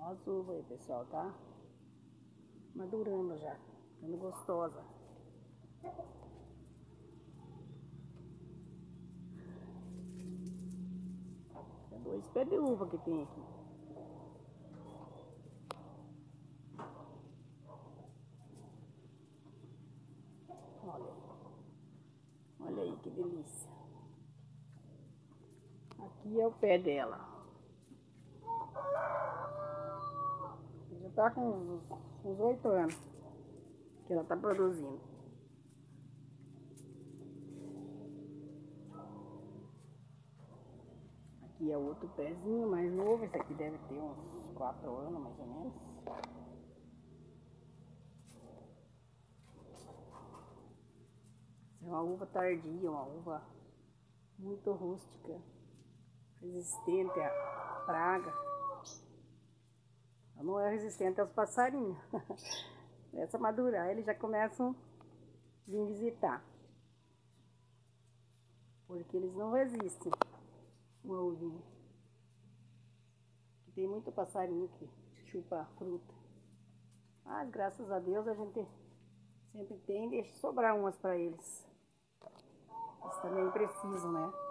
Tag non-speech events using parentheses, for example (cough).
Ó as uvas aí, pessoal, tá? Madurando já. Ficando gostosa. É dois pés de uva que tem aqui. Olha. Olha aí que delícia. Aqui é o pé dela. Já tá com uns, 8 anos que ela tá produzindo. Aqui é outro pezinho mais novo. Esse aqui deve ter uns 4 anos mais ou menos. Essa é uma uva tardia, uma uva muito rústica, resistente à praga. Ela não é resistente aos passarinhos. (laughs) Essa madurar, eles já começam a vir visitar. Porque eles não resistem uma uvinha. Tem muito passarinho que chupa fruta. Mas graças a Deus a gente sempre tem, deixa sobrar umas para eles. Eles também precisam, né?